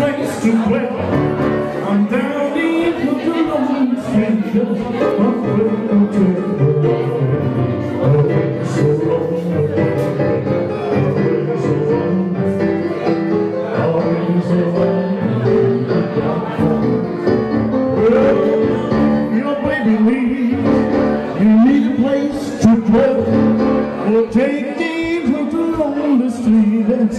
place to dwell. I'm down with the lonely stranger. I'm waiting to Oh, so. Oh, so. Oh, so lonely. Well, needs, you need a place to take the lonely street. That's